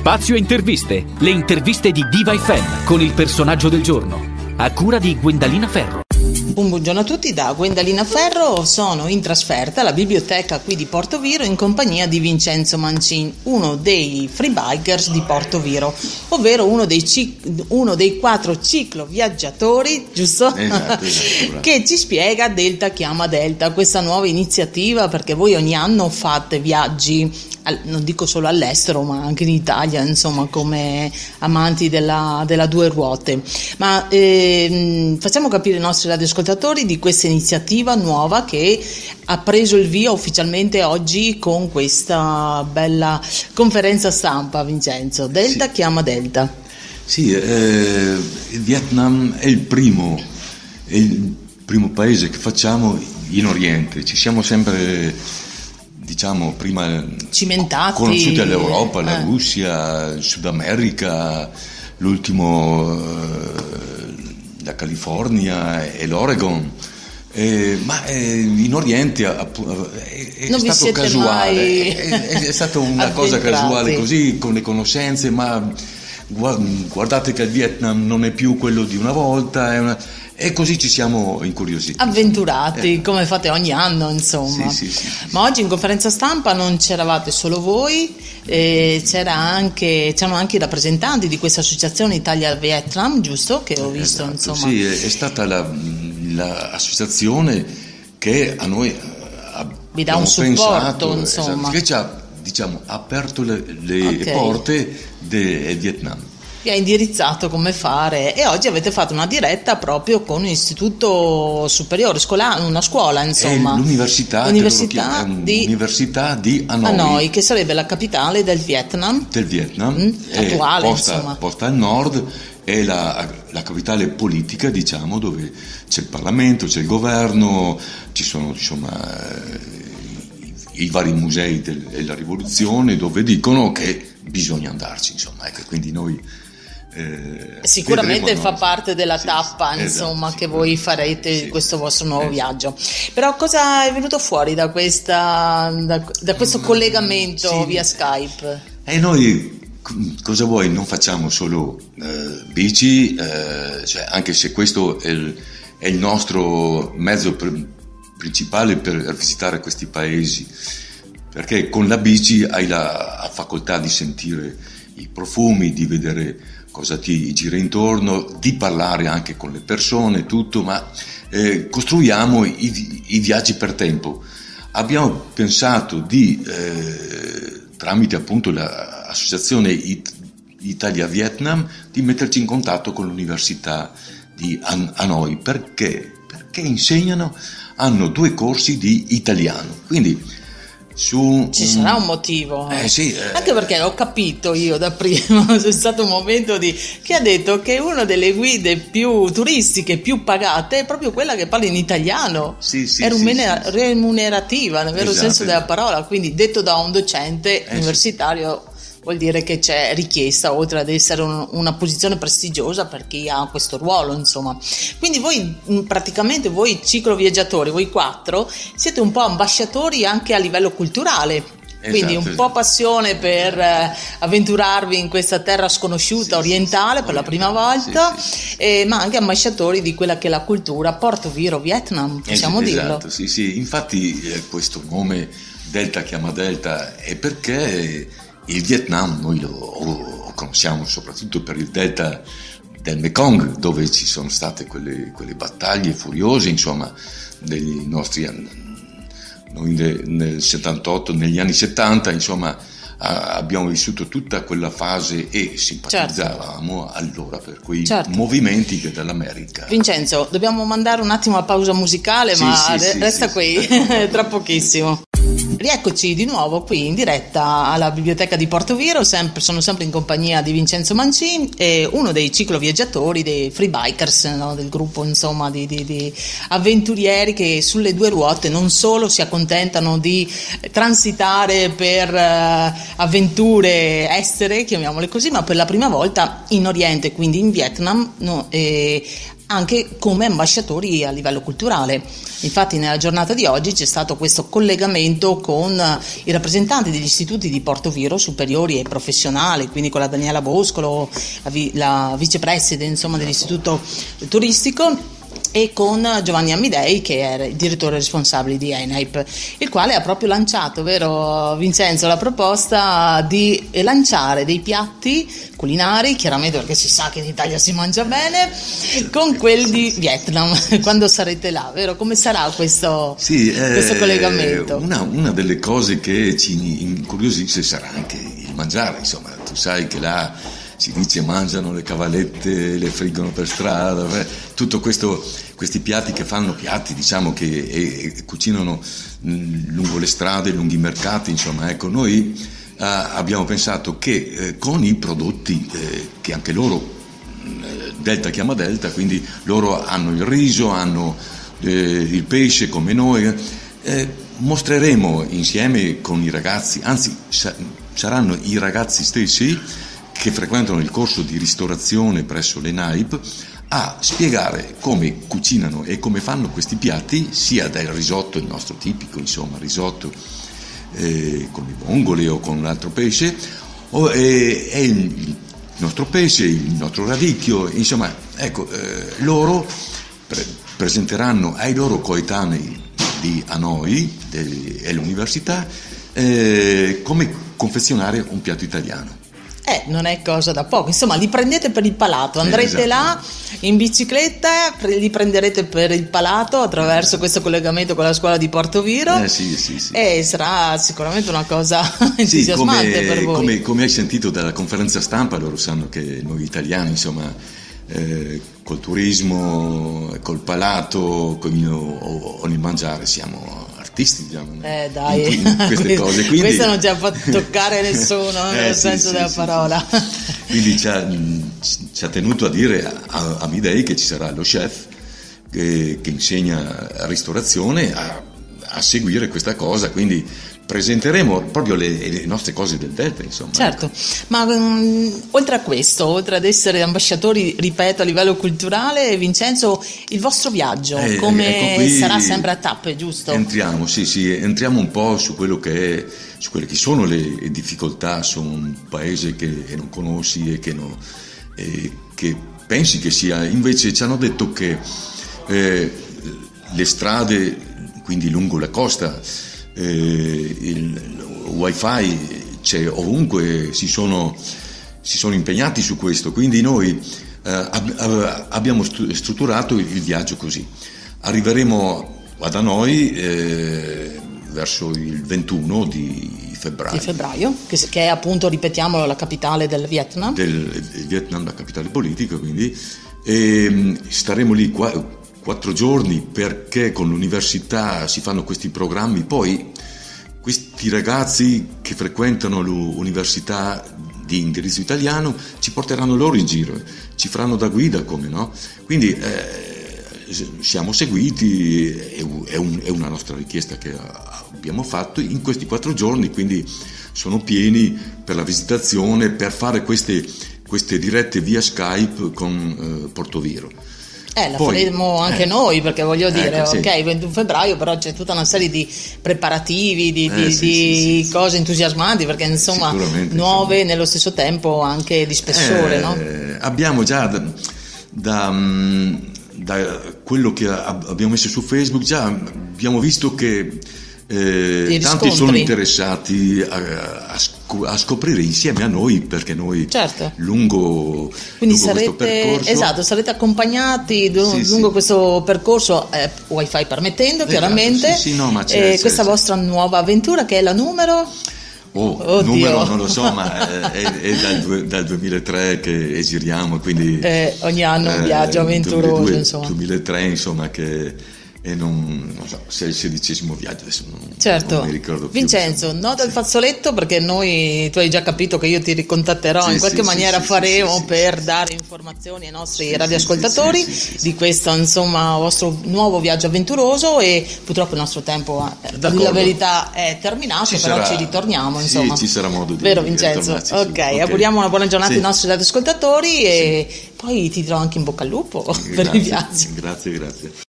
Spazio interviste, le interviste di Diva FM con il personaggio del giorno, a cura di Gwendalina Ferro. Un buongiorno a tutti da Gwendalina Ferro, sono in trasferta alla biblioteca qui di Porto Viro in compagnia di Vincenzo Mancin, uno dei free bikers di Porto Viro, ovvero uno dei, cic- uno dei quattro cicloviaggiatori, giusto? Esatto, esatto. che ci spiega Delta chiama Delta, questa nuova iniziativa perché voi ogni anno fate viaggi non dico solo all'estero, ma anche in Italia, insomma, come amanti della, della due ruote. Ma ehm, facciamo capire ai nostri radioascoltatori di questa iniziativa nuova che ha preso il via ufficialmente oggi con questa bella conferenza stampa, Vincenzo. Delta Sì. chiama Delta. Sì, eh, il Vietnam è il primo, è il primo paese che facciamo in Oriente. Ci siamo sempre, diciamo, prima Cimentati. conosciuti all'Europa, la Eh. Russia, il Sud America, l'ultimo eh, la California e l'Oregon. Eh, ma eh, in Oriente appu- è, è vi stato casuale, è, è- è stata una cosa casuale così con le conoscenze, ma gua- guardate che il Vietnam non è più quello di una volta, è una- e così ci siamo incuriositi. Avventurati, Eh. come fate ogni anno, insomma. Sì, sì, sì. Ma oggi in conferenza stampa non c'eravate solo voi, eh, c'era anche, c'erano anche i rappresentanti di questa associazione Italia-Vietnam, giusto? Che ho visto, Esatto, insomma. Sì, è, è stata la- l'associazione che a noi eh, Vi dà un supporto, pensato, insomma. esatto, che ci ha diciamo, aperto le, le Ok. porte del Vietnam. Vi ha indirizzato come fare e oggi avete fatto una diretta proprio con un istituto superiore, scola- una scuola, insomma. è l'università, L'università di Università di Hanoi, Hanoi, che sarebbe la capitale del Vietnam. del Vietnam, Mm, attuale, posta, insomma. posta al nord, è la, la capitale politica, diciamo, dove c'è il Parlamento, c'è il governo, ci sono insomma i, vari musei del- della rivoluzione dove dicono che bisogna andarci, insomma, ecco, quindi noi eh, Sicuramente fa parte della Sì, tappa, sì, insomma, esatto, che voi farete Sì. questo vostro nuovo Eh. viaggio. Però cosa è venuto fuori da, questa, da, da questo Mm, collegamento via Skype? E noi c- cosa vuoi? Non facciamo solo eh, bici, eh, cioè, anche se questo è il, è il nostro mezzo pr- principale per visitare questi paesi, perché con la bici hai la, la facoltà di sentire i profumi, di vedere cosa ti gira intorno, di parlare anche con le persone, tutto, ma eh, costruiamo i, i viaggi per tempo. Abbiamo pensato di, eh, tramite appunto l'associazione It- Italia-Vietnam, di metterci in contatto con l'università di Han- Hanoi. Perché? Perché insegnano, hanno due corsi di italiano. Quindi su... Ci sarà un motivo. Eh sì, eh. Anche perché ho capito io da prima, c'è stato un momento di, che ha detto che una delle guide più turistiche, più pagate, è proprio quella che parla in italiano. Sì, sì, è remunera- remunerativa, nel vero Esatto, senso della esatto. parola, quindi detto da un docente sì. universitario vuol dire che c'è richiesta, oltre ad essere un- una posizione prestigiosa per chi ha questo ruolo, insomma. Quindi voi, praticamente voi cicloviaggiatori, voi quattro, siete un po' ambasciatori anche a livello culturale. Quindi un Esatto, po' passione per eh, avventurarvi in questa terra sconosciuta Sì, orientale sì, per la prima volta, sì, eh, ma anche ambasciatori di quella che è la cultura Porto Viro Vietnam, possiamo Es- dirlo. Esatto, sì, sì. Infatti eh, questo nome Delta chiama Delta è perché il Vietnam noi lo, conosciamo soprattutto per il delta del Mekong, dove ci sono state quelle, quelle battaglie furiose, insomma, dei nostri. Noi ne- nel 78, negli anni 70, insomma, abbiamo vissuto tutta quella fase e simpatizzavamo allora per quei Certo. movimenti che dall'America. Vincenzo, dobbiamo mandare un attimo a pausa musicale, Sì, ma sì, re- sì, resta sì, qui tra pochissimo. Rieccoci di nuovo qui in diretta alla biblioteca di Porto Viro, sempre- sono sempre in compagnia di Vincenzo Mancin, e uno dei cicloviaggiatori, dei free bikers, no, del gruppo insomma di, di- di avventurieri che sulle due ruote non solo si accontentano di transitare per eh, avventure estere, chiamiamole così, ma per la prima volta in Oriente, quindi in Vietnam, no, eh, anche come ambasciatori a livello culturale. Infatti nella giornata di oggi c'è stato questo collegamento con i rappresentanti degli istituti di Porto Viro superiori e professionali, quindi con la Daniela Boscolo, la vicepresidente dell'istituto turistico e con Giovanni Amidei che era il direttore responsabile di ENAIP, il quale ha proprio lanciato, vero Vincenzo, la proposta di lanciare dei piatti culinari, chiaramente perché si sa che in Italia si mangia bene, con quelli di Vietnam, quando sarete là, vero? Come sarà questo, sì, questo eh, collegamento? Una, una, delle cose che ci incuriosisce sarà anche il mangiare, insomma, tu sai che là si dice mangiano le cavallette, le friggono per strada, tutti questi piatti che fanno piatti, diciamo, che e, e cucinano lungo le strade, lungo i mercati, insomma, ecco, noi eh, abbiamo pensato che eh, con i prodotti eh, che anche loro, Delta chiama Delta, quindi loro hanno il riso, hanno eh, il pesce come noi, eh, mostreremo insieme con i ragazzi, anzi sa- saranno i ragazzi stessi, che frequentano il corso di ristorazione presso le NAIP a spiegare come cucinano e come fanno questi piatti, sia del risotto, il nostro tipico, insomma, risotto eh, con i vongole o con un altro pesce, o, eh, e il nostro pesce, il nostro radicchio, insomma, ecco, eh, loro pre- presenteranno ai loro coetanei di Hanoi e all'università eh, come confezionare un piatto italiano. Eh, non è cosa da poco. Insomma, li prendete per il palato, andrete esatto. là in bicicletta, li prenderete per il palato attraverso questo collegamento con la scuola di Porto Viro. Eh, sì, sì, sì. E sarà sicuramente una cosa entusiasmante come, per voi. Come, come hai sentito dalla conferenza stampa, loro sanno che noi italiani, insomma, eh, col turismo, col palato, con il, o, o il mangiare siamo artisti, diciamo. Eh dai, in, in queste cose. Quindi... questo non ci ha fatto toccare nessuno, eh, nel sì, senso sì, della sì, parola. Quindi ci ha, ci ha, tenuto a dire a, a Midei che ci sarà lo chef che, che insegna ristorazione a, a seguire questa cosa, quindi presenteremo proprio le, le, nostre cose del Delta, insomma. Certo, ma um, oltre a questo, oltre ad essere ambasciatori, ripeto, a livello culturale, Vincenzo, il vostro viaggio, eh, come ecco sarà sempre a tappe, giusto? Entriamo, sì, sì, entriamo un po' su quello che è, su quelle che sono le difficoltà su un paese che, che non conosci e che, no, e che, pensi che sia, invece ci hanno detto che eh, le strade, quindi lungo la costa, eh, il wifi c'è ovunque, si sono, si sono, impegnati su questo, quindi noi eh, ab- abbiamo strutturato il viaggio così. Arriveremo da noi eh, verso il 21 di febbraio. Di febbraio, che, che, è appunto, ripetiamolo, la capitale del Vietnam. Del Vietnam, la capitale politica, quindi. E mm, staremo lì qua, quattro giorni perché con l'università si fanno questi programmi, poi questi ragazzi che frequentano l'università di indirizzo italiano ci porteranno loro in giro, ci faranno da guida come no? Quindi eh, siamo seguiti, è, un, è, una nostra richiesta che abbiamo fatto in questi quattro giorni, quindi sono pieni per la visitazione, per fare queste, queste dirette via Skype con eh, Portoviro. Eh, la Poi, faremo anche eh, noi perché voglio ecco, dire, ecco, ok, 21 febbraio, però c'è tutta una serie di preparativi, di, eh, di, sì, di sì, cose entusiasmanti, perché insomma nuove insomma. nello stesso tempo anche di spessore. Eh, no? Abbiamo già da, da, mm, da, quello che abbiamo messo su Facebook, già abbiamo visto che eh, tanti sono interessati a, a, a, scoprire insieme a noi perché noi certo. lungo, Quindi lungo sarete, percorso esatto, sarete accompagnati sì, lungo sì. questo percorso eh, wifi permettendo esatto, chiaramente sì, no, c'è, eh, c'è, questa c'è. vostra nuova avventura che è la numero Oh, il numero non lo so, ma è, è dal, dal, 2003 che esiriamo, quindi... Eh, ogni anno un viaggio avventuroso, 2002, insomma. 2003, insomma, che e non, non, so se è il sedicesimo viaggio adesso non, certo. non mi ricordo più. Vincenzo no del fazzoletto perché noi tu hai già capito che io ti ricontatterò sì, in qualche sì, maniera sì, faremo per dare informazioni ai nostri radioascoltatori di questo insomma vostro nuovo viaggio avventuroso e purtroppo il nostro tempo eh, la verità è terminato ci però sarà, ci ritorniamo insomma. ci sarà modo di vero Vincenzo? ok, okay. auguriamo una buona giornata ai nostri radioascoltatori e poi ti dirò anche in bocca al lupo grazie, per i viaggi grazie grazie